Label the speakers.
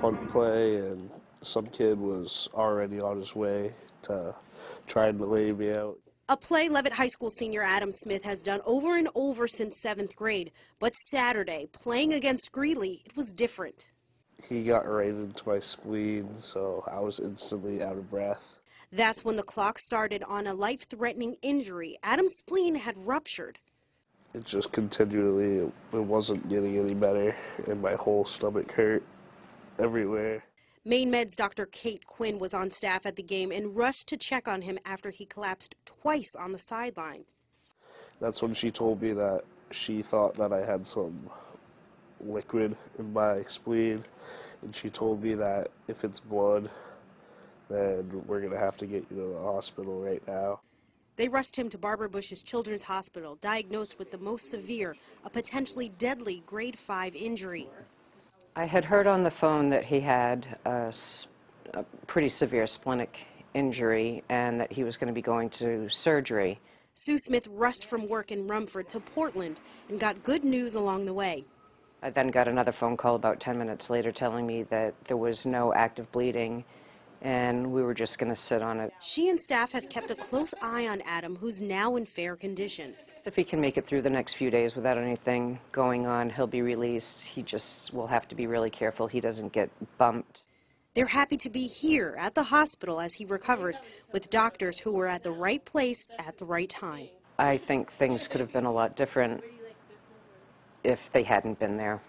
Speaker 1: punt play, and some kid was already on his way to trying to lay me out.
Speaker 2: A play Leavitt High School senior Adam Smith has done over and over since seventh grade. But Saturday, playing against Greely, it was different.
Speaker 1: He got right into my spleen, so I was instantly out of breath.
Speaker 2: That's when the clock started on a life-threatening injury. Adam's spleen had ruptured.
Speaker 1: It just continually, it wasn't getting any better, and my whole stomach hurt everywhere.
Speaker 2: Maine Med's Dr. Kate Quinn was on staff at the game and rushed to check on him after he collapsed twice on the sideline.
Speaker 1: That's when she told me that she thought that I had some liquid in my spleen, and she told me that if it's blood, then we're going to have to get you to the hospital right now.
Speaker 2: They rushed him to Barbara Bush's Children's Hospital, diagnosed with the most severe, a potentially deadly grade 5 injury.
Speaker 3: I had heard on the phone that he had a, a pretty severe splenic injury and that he was going to be going to surgery.
Speaker 2: Sue Smith rushed from work in Rumford to Portland and got good news along the way.
Speaker 3: I then got another phone call about 10 minutes later telling me that there was no active bleeding and we were just going to sit on it.
Speaker 2: She and staff have kept a close eye on Adam, who's now in fair condition.
Speaker 3: If he can make it through the next few days without anything going on, he'll be released. He just will have to be really careful he doesn't get bumped.
Speaker 2: They're happy to be here at the hospital as he recovers with doctors who were at the right place at the right time.
Speaker 3: I think things could have been a lot different if they hadn't been there.